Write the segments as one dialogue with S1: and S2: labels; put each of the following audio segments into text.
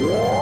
S1: Yeah.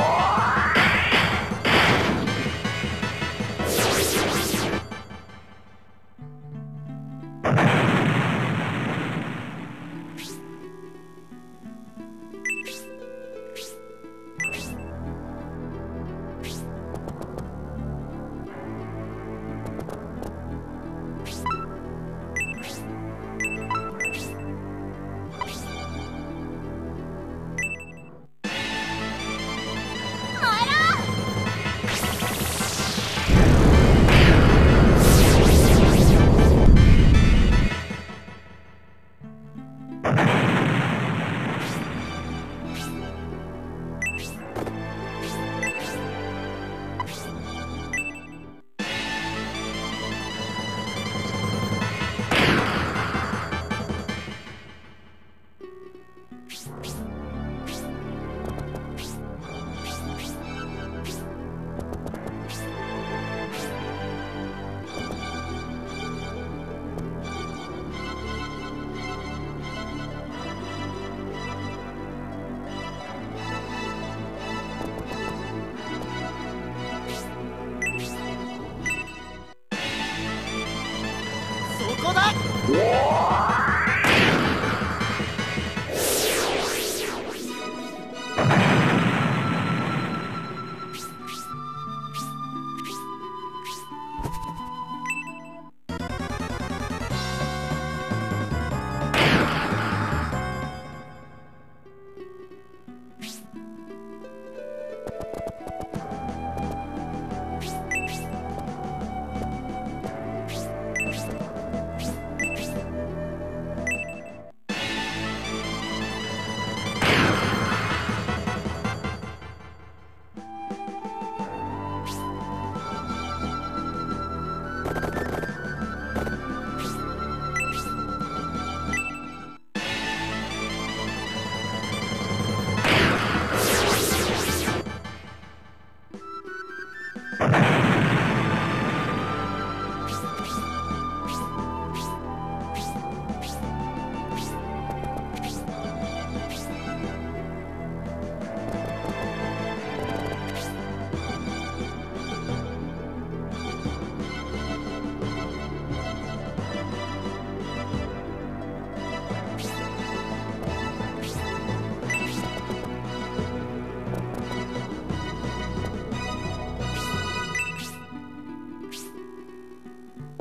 S1: うだ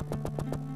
S1: Thank you.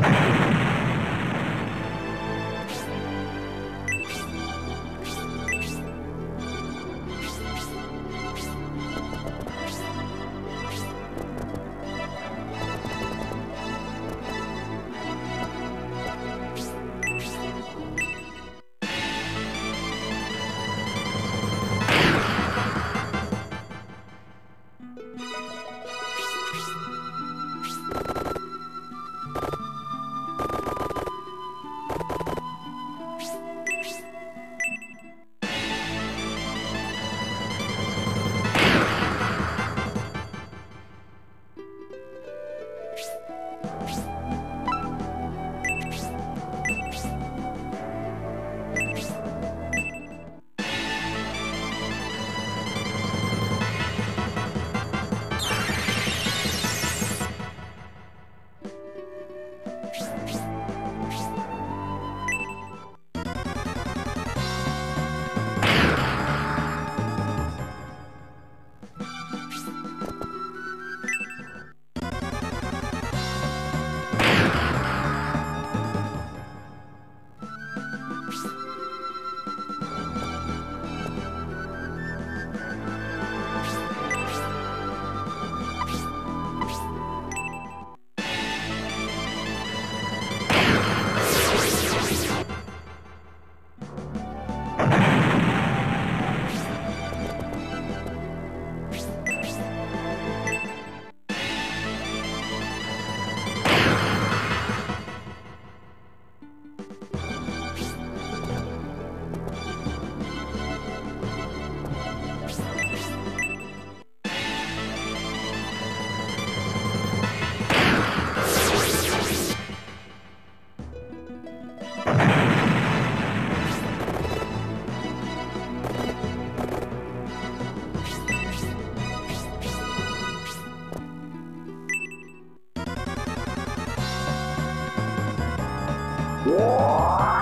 S1: Thank you. 哇